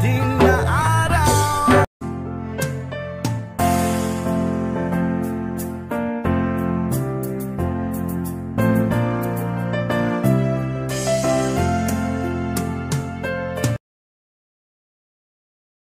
Salamat